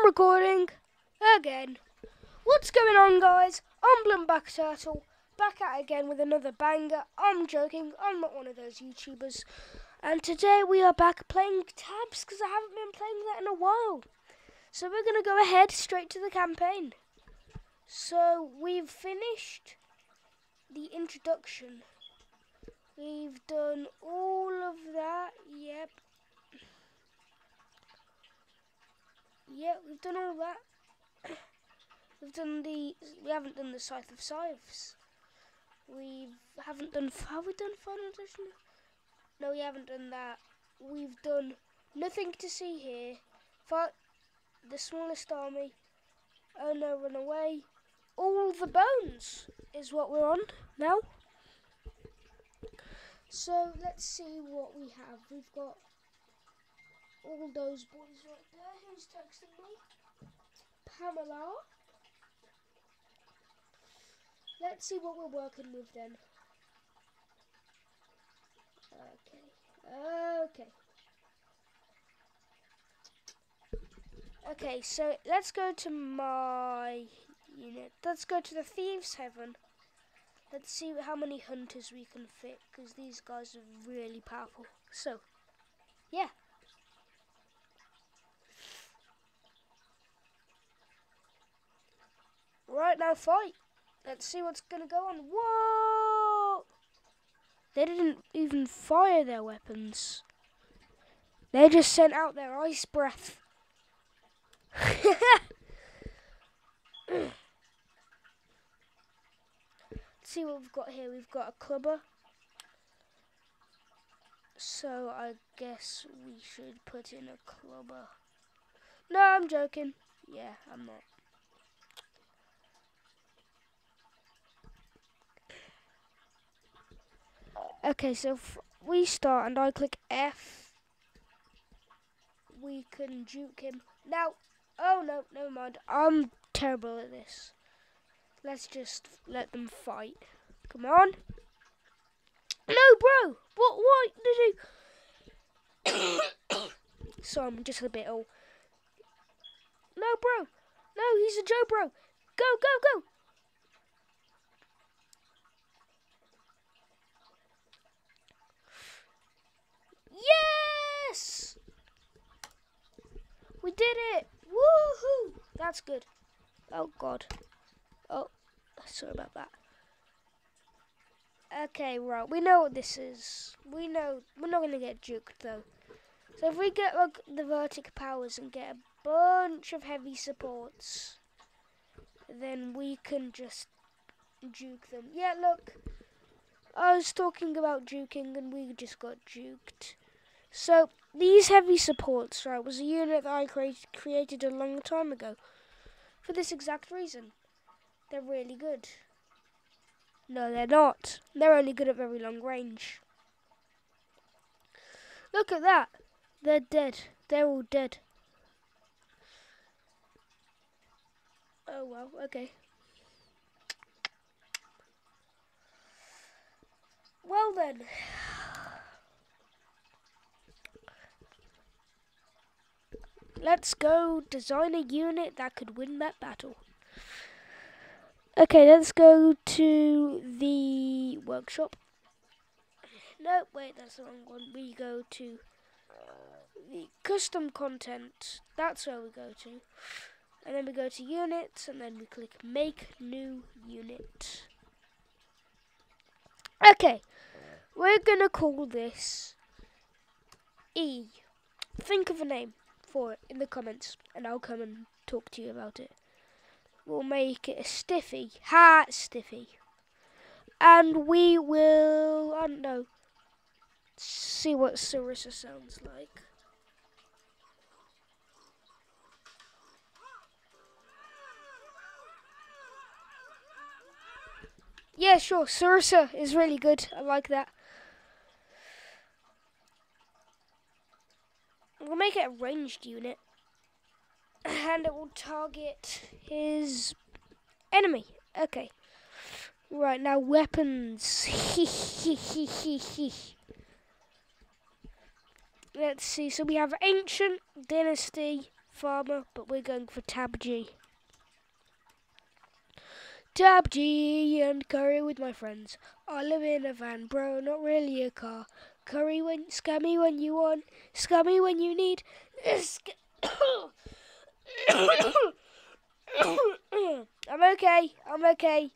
I'm recording again. What's going on, guys? I'm Blunt Back Turtle, back at again with another banger. I'm joking, I'm not one of those YouTubers. And today we are back playing tabs because I haven't been playing that in a while. So we're going to go ahead straight to the campaign. So we've finished the introduction. We've done all of that, yep. Yeah, we've done all that. we've done the. We haven't done the Scythe of Scythes. We haven't done. Have we done Final Edition? No, we haven't done that. We've done nothing to see here. Fight the smallest army. Oh no, run away. All the bones is what we're on now. So let's see what we have. We've got all those boys right there. Who's texting me? Pamela. Let's see what we're working with then. Okay. Okay. Okay, so let's go to my unit. Let's go to the Thieves' Heaven. Let's see how many hunters we can fit, because these guys are really powerful. So, yeah. Right now, fight. Let's see what's gonna go on. Whoa! They didn't even fire their weapons. They just sent out their ice breath. Let's see what we've got here. We've got a clubber. So I guess we should put in a clubber. No, I'm joking. Yeah, I'm not. Okay, so we start and I click F. We can juke him. Now, oh no, never mind. I'm terrible at this. Let's just let them fight. Come on. No, bro. What? What did you? so I'm just a bit old. No, bro. No, he's a Joe, bro. Go, go, go. Yes! We did it! Woohoo! That's good. Oh, God. Oh, sorry about that. Okay, right. We know what this is. We know we're not going to get juked, though. So if we get like, the Vertic powers and get a bunch of heavy supports, then we can just juke them. Yeah, look. I was talking about juking and we just got juked. So these heavy supports, right, was a unit that I create, created a long time ago. For this exact reason. They're really good. No, they're not. They're only good at very long range. Look at that. They're dead. They're all dead. Oh well, okay. Well then. Let's go design a unit that could win that battle. Okay, let's go to the workshop. No, wait, that's the wrong one. We go to the custom content. That's where we go to. And then we go to units, and then we click make new unit. Okay, we're gonna call this E. Think of a name for it in the comments and I'll come and talk to you about it. We'll make it a stiffy. Ha! Stiffy. And we will, I don't know, see what Sarissa sounds like. Yeah, sure. Sarissa is really good. I like that. We'll make it a ranged unit. And it will target his enemy. Okay. Right, now weapons. Let's see. So we have Ancient, Dynasty, farmer, but we're going for Tab G. Tab G and curry with my friends. I live in a van, bro, not really a car. Curry when scummy when you want, scummy when you need. I'm okay. I'm okay.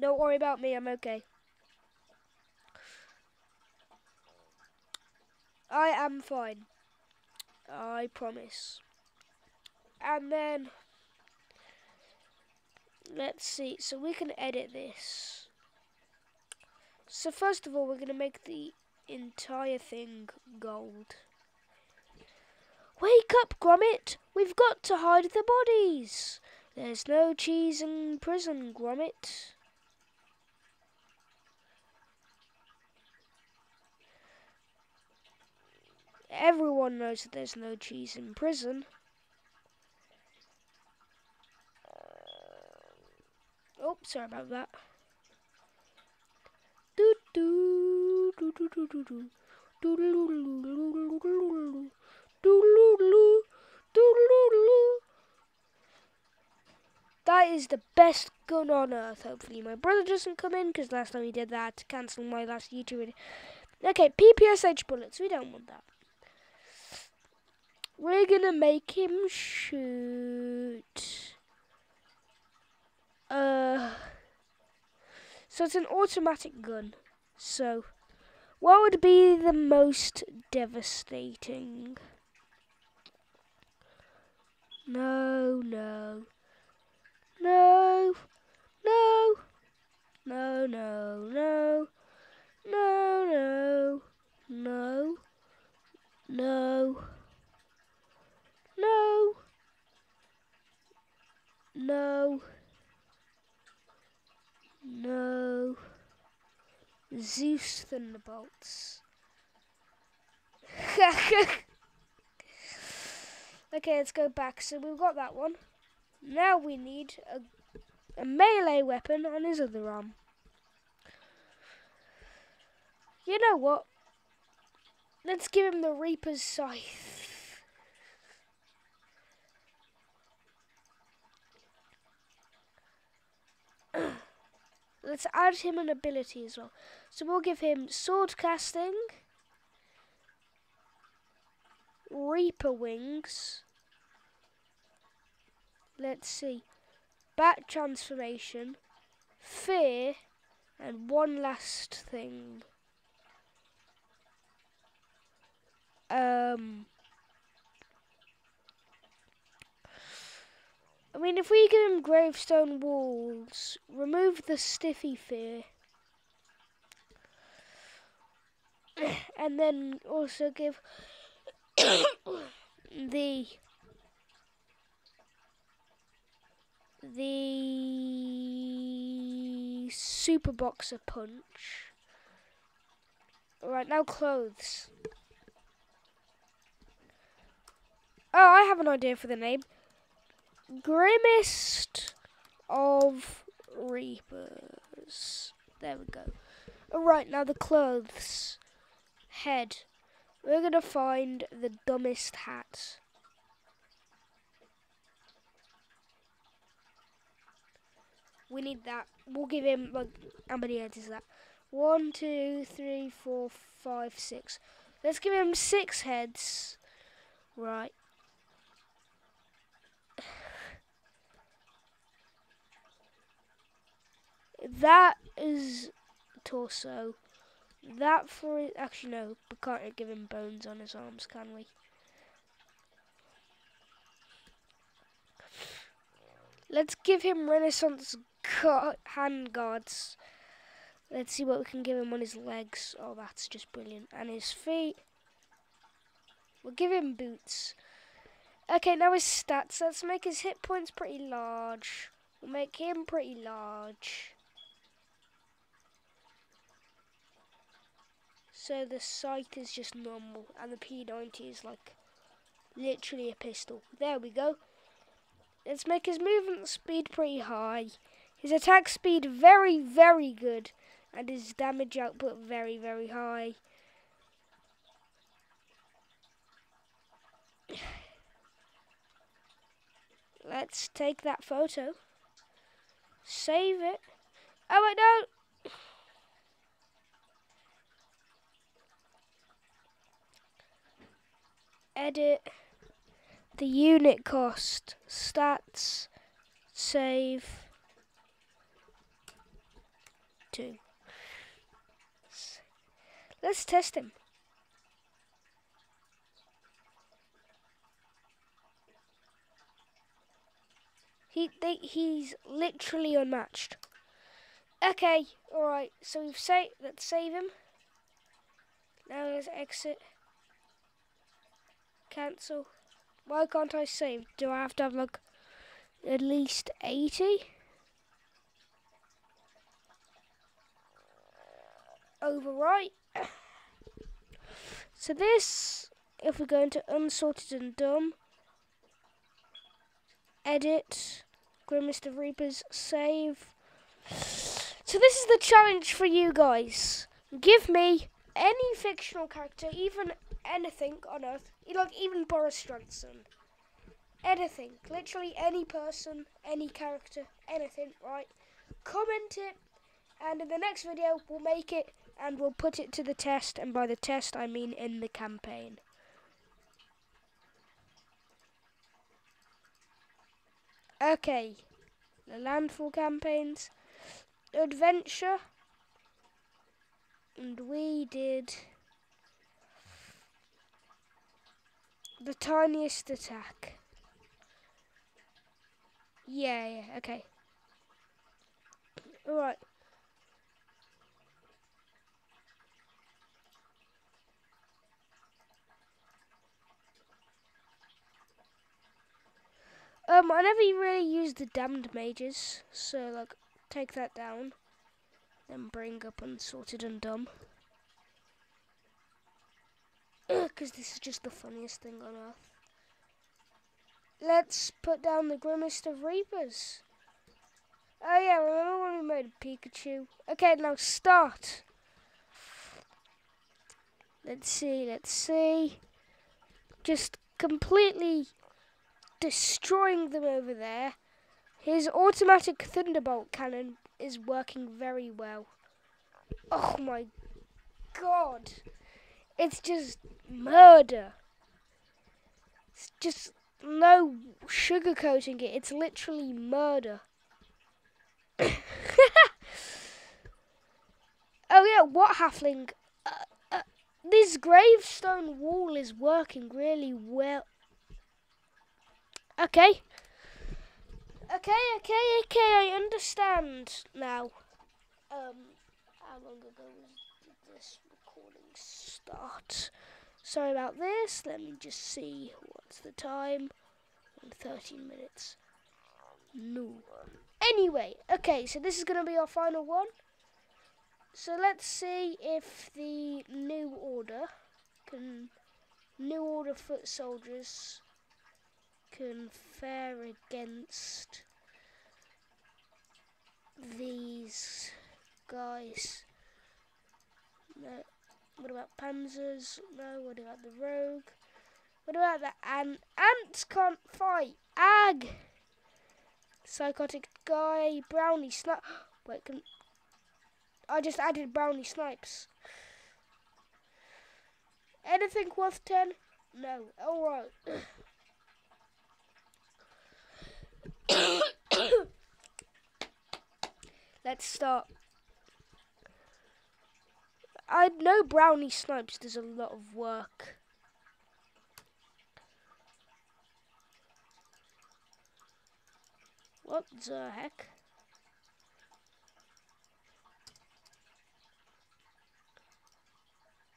Don't worry about me. I'm okay. I am fine. I promise. And then let's see. So we can edit this. So first of all, we're going to make the entire thing gold. Wake up, Gromit! We've got to hide the bodies! There's no cheese in prison, Gromit. Everyone knows that there's no cheese in prison. Oh, sorry about that. Do do do do do do do. That is the best gun on earth, hopefully. My brother doesn't come in, because last time he did that, cancelled my last YouTube video. Okay, PPSH bullets, we don't want that. We're gonna make him shoot. Uh so it's an automatic gun. So, what would be the most devastating? No, no. No. No. No, no, no. No, no. No. No. No. No. No. Zeus Thunderbolts. okay, let's go back. So we've got that one. Now we need a, a melee weapon on his other arm. You know what? Let's give him the Reaper's Scythe. Let's add him an ability as well. So we'll give him sword casting, reaper wings. Let's see, bat transformation, fear, and one last thing. Um, I mean, if we give him gravestone walls, remove the stiffy fear, and then also give the the super boxer punch. Right now, clothes. Oh, I have an idea for the name. Grimmest of Reapers. There we go. Alright, now the clothes. Head. We're going to find the dumbest hat. We need that. We'll give him, like, how many heads is that? One, two, three, four, five, six. Let's give him six heads. Right. That is torso. That for it. Actually, no. We can't give him bones on his arms, can we? Let's give him Renaissance hand guards. Let's see what we can give him on his legs. Oh, that's just brilliant. And his feet. We'll give him boots. Okay, now his stats. Let's make his hit points pretty large. We'll make him pretty large. So the sight is just normal and the P90 is like literally a pistol. There we go. Let's make his movement speed pretty high. His attack speed very, very good. And his damage output very, very high. let's take that photo, save it. Oh wait, no. Edit the unit cost, stats, save, two. Let's test him. He they, he's literally unmatched. Okay, all right. So we've. Let's save him. Now let's exit. Cancel. Why can't I save? Do I have to have like at least eighty? Overwrite. So this, if we go into unsorted and dumb, edit, Grimmest of Reapers, save. So this is the challenge for you guys. Give me any fictional character, even anything on Earth, like even Boris Johnson. Anything, literally any person, any character, anything, right? Comment it, and in the next video we'll make it and we'll put it to the test, and by the test I mean in the campaign. Okay, the landfall campaigns, adventure, and we did the tiniest attack. Yeah, yeah, okay. Alright. Um, I never really used the damned mages, so like take that down, then bring up unsorted and dumb. Because this is just the funniest thing on earth. Let's put down the grimmest of reapers. Oh yeah, remember when we made a Pikachu? Okay, now start. Let's see, let's see. Just completely destroying them over there. His automatic thunderbolt cannon is working very well. Oh my god. It's just murder. It's just no sugarcoating it. It's literally murder. oh yeah, what halfling? Uh, uh, this gravestone wall is working really well. Okay. Okay, okay, okay, I understand now. Um, how long ago did this start? Sorry about this, let me just see what's the time. 13 minutes. No. Anyway, okay, so this is going to be our final one. So let's see if the new order can, new order foot soldiers can fare against these guys. No. What about panzers? No. What about the rogue? What about the ant? Ants can't fight. Ag. Psychotic guy. Brownie snipe. Wait, can I just added brownie snipes? Anything worth ten? No. All right. Let's start. I know Brownie Snipes does a lot of work. What the heck?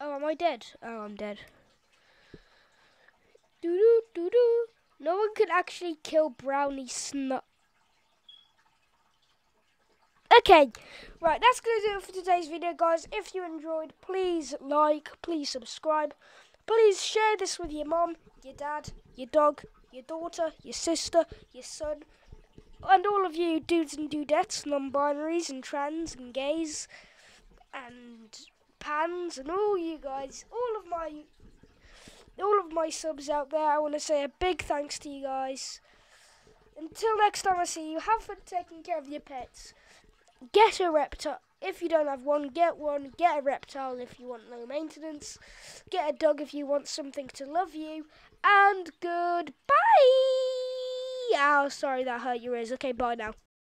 Oh, am I dead? Oh, I'm dead. Doo doo doo doo. No one could actually kill Brownie Snot. Okay, right, that's going to do it for today's video, guys. If you enjoyed, please like, please subscribe. Please share this with your mom, your dad, your dog, your daughter, your sister, your son, and all of you dudes and dudettes, non-binaries and trans and gays, and pans, and all you guys, all of my all of my subs out there, I want to say a big thanks to you guys. Until next time I see you, have fun taking care of your pets. Get a reptile. If you don't have one, get one. Get a reptile if you want low maintenance. Get a dog if you want something to love you. And goodbye. Oh, sorry, that hurt your ears. Okay, bye now.